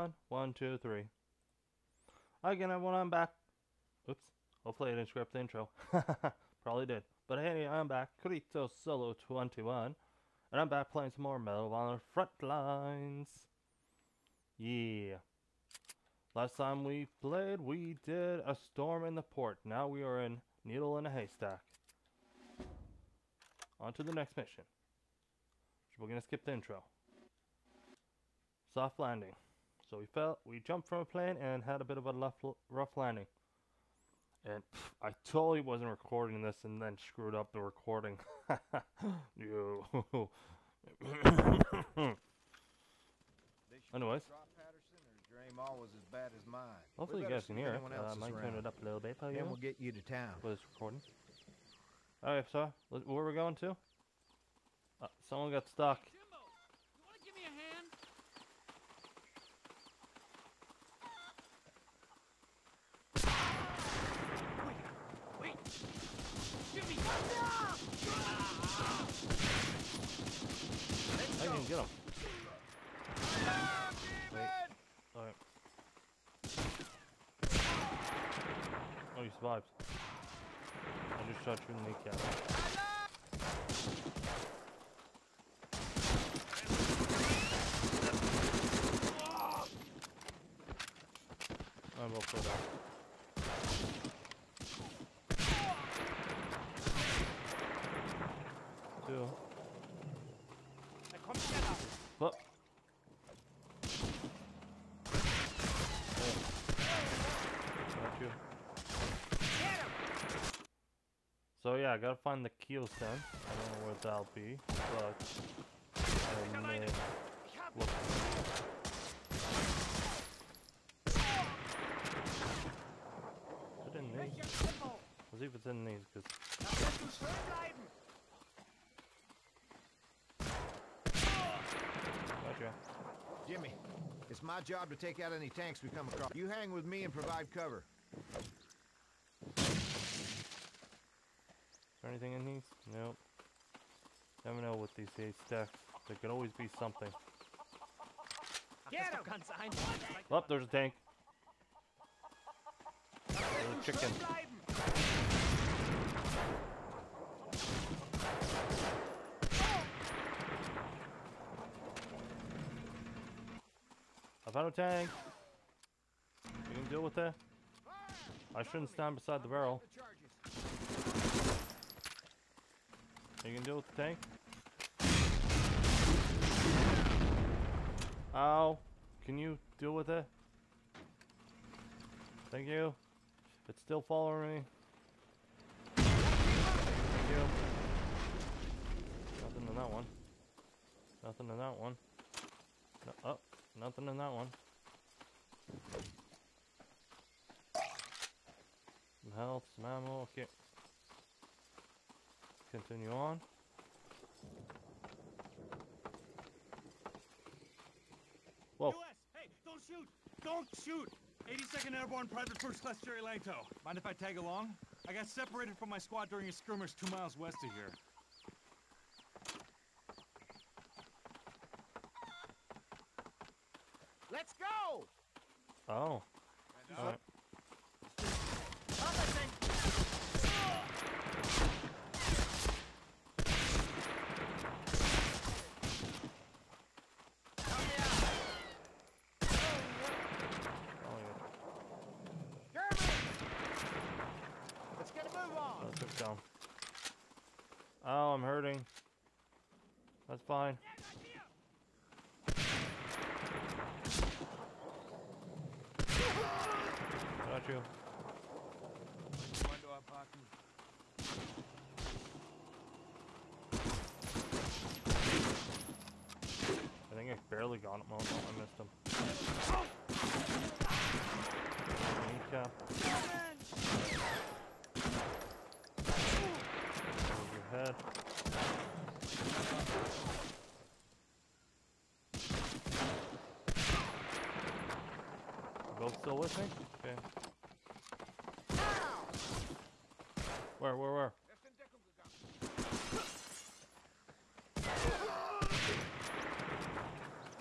One, one, two, three. Again, everyone, I'm back. Oops. Hopefully I didn't up the intro. Probably did. But hey, I'm back. Kirito Solo 21. And I'm back playing some more Medal of Honor Frontlines. Yeah. Last time we played, we did a storm in the port. Now we are in Needle in a Haystack. On to the next mission. We're gonna skip the intro. Soft landing. So we fell, we jumped from a plane and had a bit of a rough, rough landing. And pff, I totally wasn't recording this and then screwed up the recording. Anyways. Hopefully you guys can hear it. Uh, I might turn it up a little bit. Then we'll get you to town. For this recording. Alright, so where we going to? Uh, someone got stuck. Jimbo, you want to give me a hand? Wait, wait. Jimmy! I didn't get him. Wait. Alright. Oh, you survived. I just shot you in the kneecap. I'm all for that. Two. Da kommt schneller! What? Got you. So yeah, I gotta find the keel stand. I don't know where that'll be, but I may look. Is it in these? Let's see if it's in these, cause gotcha. Jimmy, it's my job to take out any tanks we come across. You hang with me and provide cover. Is there anything in these? Nope. Never know with these hay stacks. There could always be something. Get him! Oh, there's a tank. There's a chicken. I found a tank. You can deal with that. I shouldn't stand beside the barrel. You can deal with the tank. Ow. Can you deal with it? Thank you. It's still following me. Thank you. Nothing in that one. Nothing in that one. No, oh, nothing in that one. Some health, some ammo, okay. Continue on. Whoa. US! Hey, don't shoot! Don't shoot! 82nd Airborne Private First Class Jerry Langto. Mind if I tag along? I got separated from my squad during a skirmish two miles west of here. Let's go! Oh. Alright. Oh, yeah. German! Let's get a move on! Let's hook down. Oh, I'm hurting. That's fine. Got you. I think I barely got him. Oh I missed him. Over your head. Still with me? Okay. Where, where, where?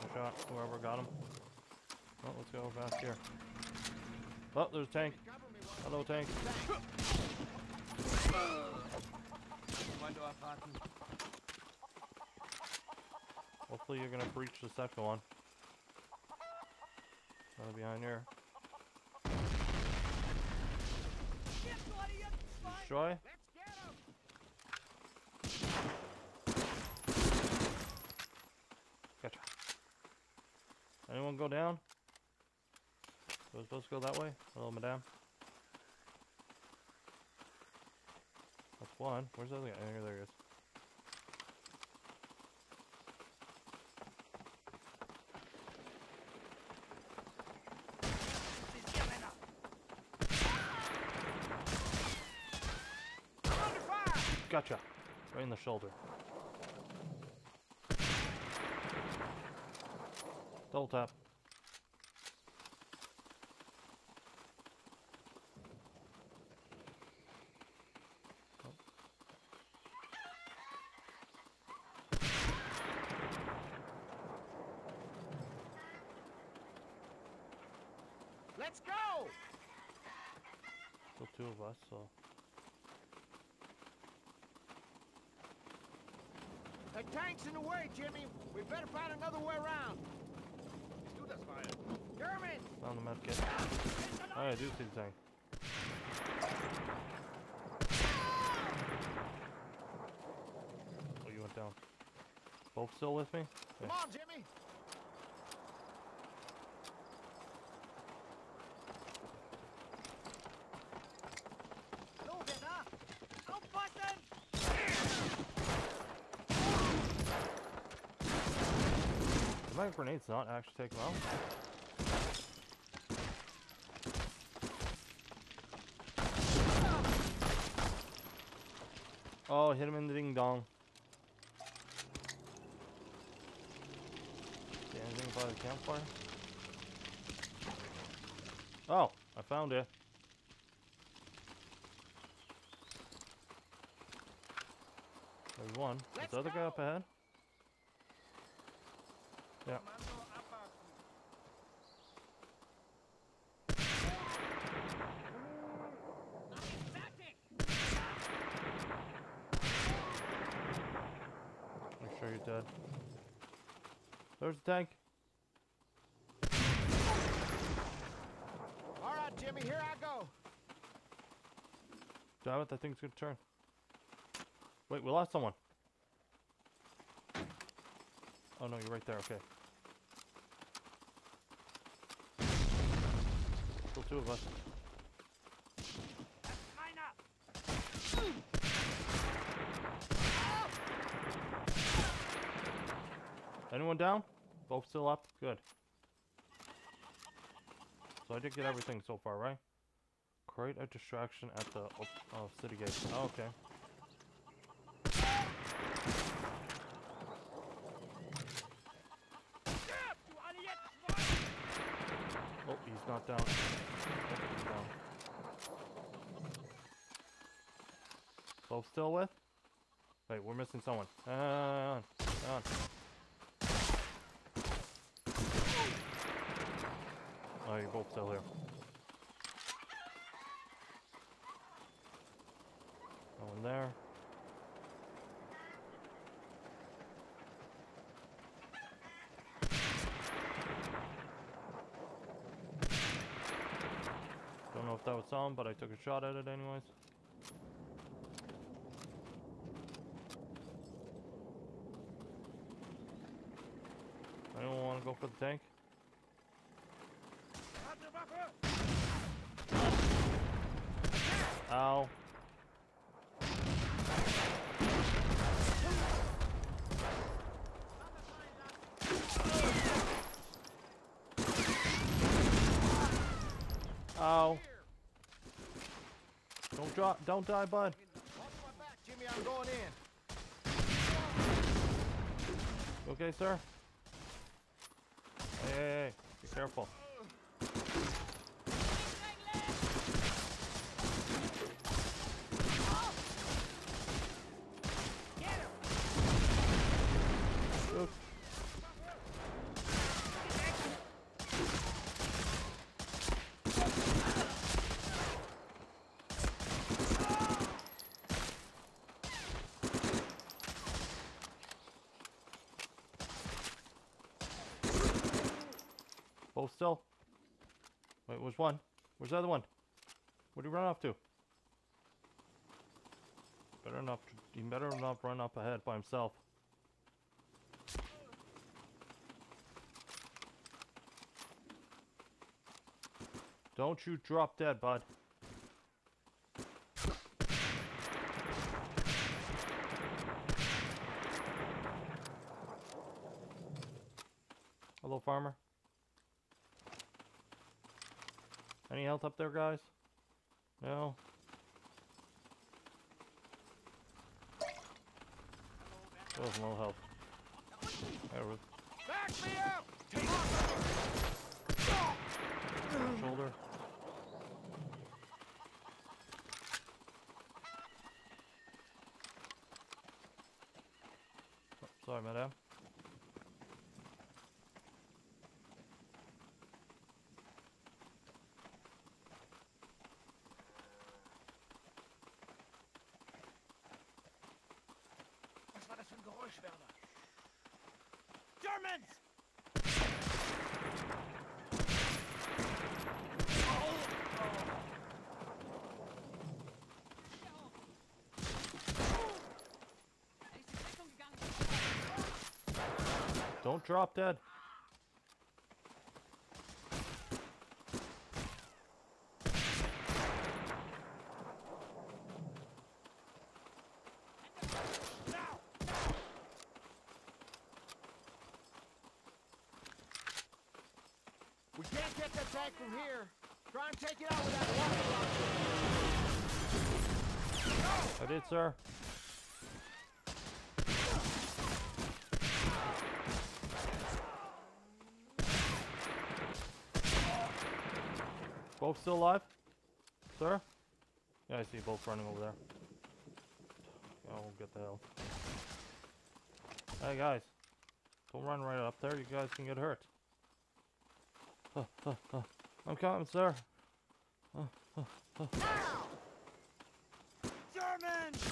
One shot, whoever got him. Oh, let's go back here. Oh, there's a tank. Hello, tank. Hopefully you're gonna breach the second one. Right behind here. Destroy? Gotcha. Anyone go down? We're supposed to go that way? Hello, madame. That's one. Where's the other guy? There, there he is. Gotcha. Right in the shoulder. Double tap. Let's go! Still two of us, so The tank's in the way, Jimmy. We better find another way around. Du das mal. German! found the medkit. Oh, I do see the tank. Oh, you went down. Both still with me? Come on, Jimmy! Did my grenades not actually take them out? Oh, hit him in the ding dong. See anything by the campfire? Oh, I found it. There's one. Is the other guy up ahead? Yeah. Kommando sure you're dead. There's the tank. All right, Jimmy, here I go. Damn it, that thing's gonna turn. Wait, we lost someone. Oh no, you're right there, okay. Still two of us. Anyone down? Both still up? Good. So I did get everything so far, right? Create a distraction at the oh, city gate. Oh, okay. Oh, he's not down. He's. Both still with? Wait, we're missing someone. On, on. Oh, you're both still here. No one there. On, but I took a shot at it anyways. Anyone want to go for the tank? Ow. Ow. Don't drop, don't die, bud. Jimmy. I'm going in. Okay, sir? Hey, hey, hey, be careful. Both still? Wait, where's one? Where's the other one? Where'd he run off to? Better not. He better not run up ahead by himself. Don't you drop dead, bud. Hello, farmer. Any health up there, guys? No? Oh, no health. There we Back me up! shoulder. Oh, sorry, madam. Germans! Don't drop dead. We tank from here. Try and take it out with that rocket launcher. I did, sir. Both still alive? Sir? Yeah, I see both running over there. Oh, get the hell. Hey, guys. Don't run right up there. You guys can get hurt. Huh, huh, huh. I'm coming, sir. Germans!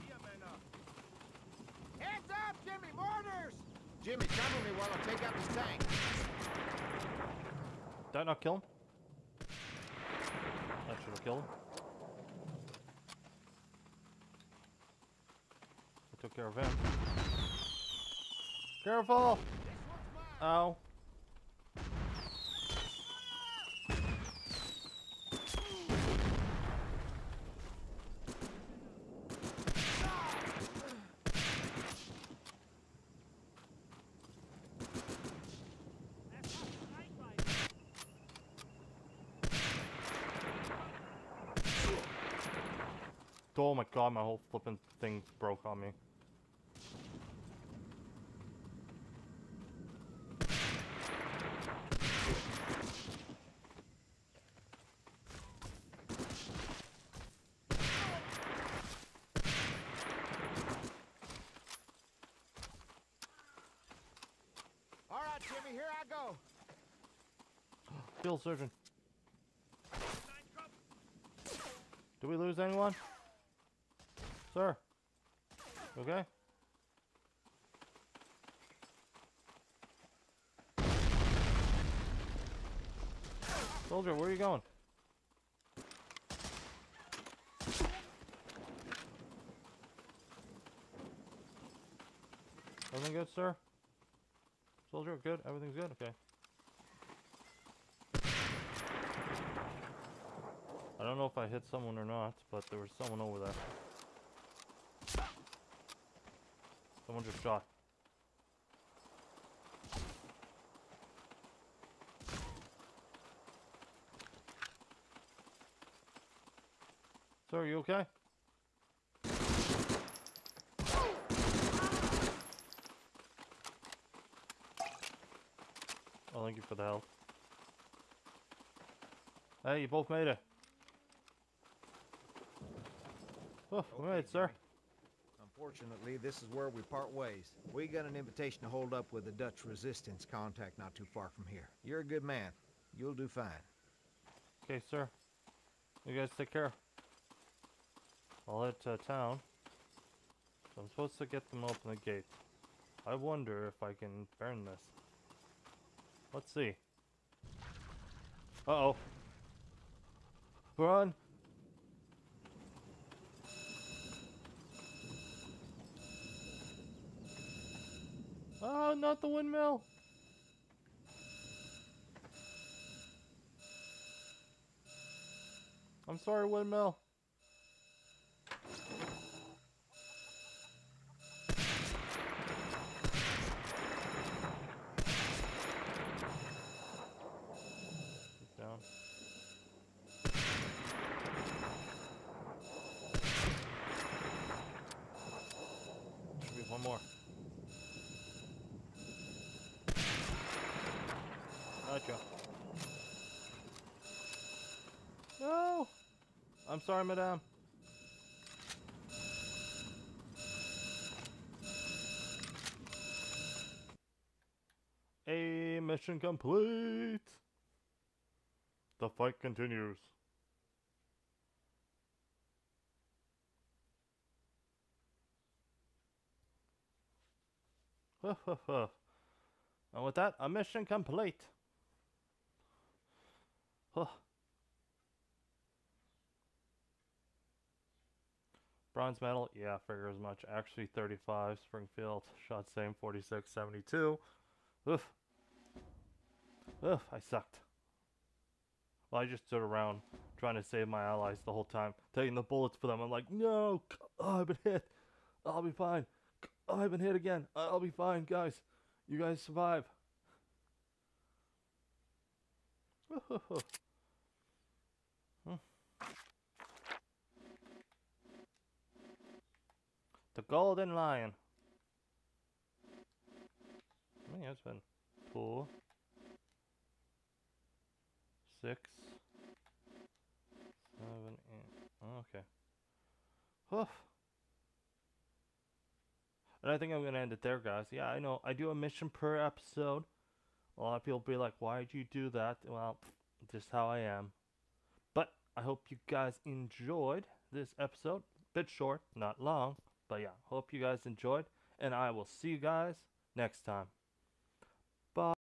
Hier, Männer! Hands up, Jimmy! Mortars! Jimmy, cover me while I take out this tank. Did that not kill him? That should have killed him. Took care of him. Careful! Ow. Oh my god, my whole flipping thing broke on me. All right, Jimmy, here I go. Do we lose anyone? Sir? Okay? Soldier, where are you going? Everything good, sir? Soldier, good? Everything's good? Okay. I don't know if I hit someone or not, but there was someone over there. Someone just shot. Sir, are you okay? Oh, thank you for the help. Hey, you both made it. Oh, we made it, sir. Unfortunately, this is where we part ways. We got an invitation to hold up with the Dutch resistance contact not too far from here. You're a good man. You'll do fine. Okay, sir. You guys take care. I'll head to town. So I'm supposed to get them to open the gate. I wonder if I can burn this. Let's see. Uh-oh. Run! Oh, not the windmill! I'm sorry, windmill. Keep down. Should be one more. Gotcha. No! I'm sorry, madame. A mission complete! The fight continues. and with that, a mission complete. Huh. Bronze medal, yeah, figure as much. Actually, 35. Springfield, shot same, 46, 72. Oof. Oof, I sucked. Well, I just stood around trying to save my allies the whole time, taking the bullets for them. I'm like, no, oh, I've been hit. I'll be fine. Oh, I've been hit again. I'll be fine, guys. You guys survive. The Golden Lion. I think that's been four, six, seven, eight. Oh, okay. Hoof. And I think I'm gonna end it there, guys. Yeah, I know. I do a mission per episode. A lot of people be like, "Why'd you do that?" Well, just how I am. But I hope you guys enjoyed this episode. Bit short, not long. But yeah, hope you guys enjoyed, and I will see you guys next time.